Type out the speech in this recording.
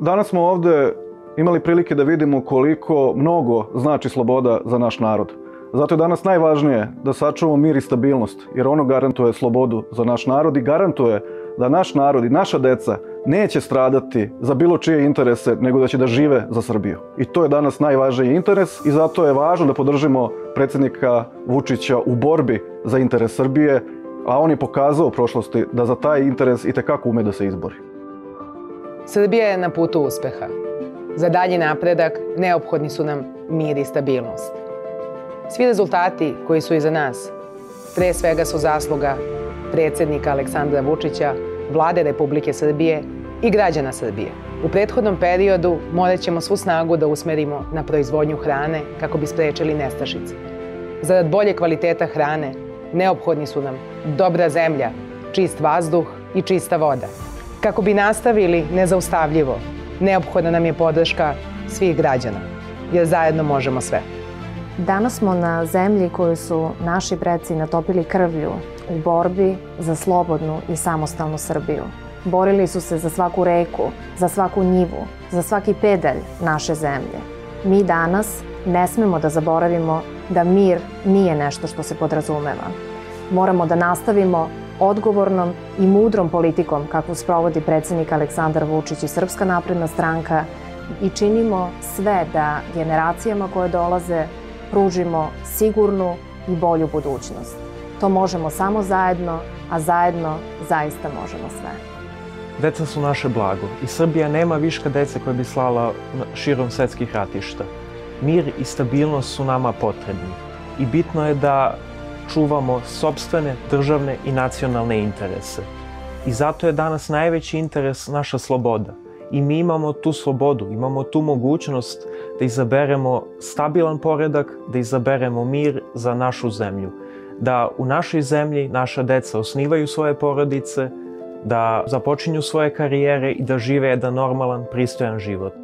Danas smo ovde imali prilike da vidimo koliko mnogo znači sloboda za naš narod. Zato je danas najvažnije da sačuvamo mir i stabilnost, jer ono garantuje slobodu za naš narod i garantuje da naš narod i naša deca neće stradati za bilo čije interese, nego da će da žive za Srbiju. I to je danas najvažniji interes i zato je važno da podržimo predsednika Vučića u borbi za interes Srbije, a on je pokazao u prošlosti da za taj interes i tekako ume da se izbori. Srbija je na putu uspeha. Za dalji napredak neophodni su nam mir i stabilnost. Svi rezultati koji su iza nas, pre svega su zasluga predsednika Aleksandra Vučića, vlade Republike Srbije i građana Srbije. U prethodnom periodu morat ćemo svu snagu da usmerimo na proizvodnju hrane kako bi sprečili nestašice. Zarad bolje kvaliteta hrane neophodni su nam dobra zemlja, čist vazduh i čista voda. Kako bi nastavili nezaustavljivo, neophodna nam je podrška svih građana, jer zajedno možemo sve. Danas smo na zemlji koju su naši preci natopili krvlju u borbi za slobodnu i samostalnu Srbiju. Borili su se za svaku reku, za svaku njivu, za svaki pedalj naše zemlje. Mi danas ne smemo da zaboravimo da mir nije nešto što se podrazumeva. Moramo da nastavimo odgovornom i mudrom politikom kakvu sprovodi predsednik Aleksandar Vučić i Srpska napredna stranka i činimo sve da generacijama koje dolaze pružimo sigurnu i bolju budućnost. To možemo samo zajedno, a zajedno zaista možemo sve. Deca su naše blago i Srbija nema viška dece koje bi slala širom svetskih ratišta. Mir i stabilnost su nama potrebni i bitno je da čuvamo sobstvene državne i nacionalne interese. I zato je danas najveći interes naša sloboda. I mi imamo tu slobodu, imamo tu mogućnost da izaberemo stabilan poredak, da izaberemo mir za našu zemlju. Da u našoj zemlji naša deca osnivaju svoje porodice, da započinju svoje karijere i da žive jedan normalan, pristojan život.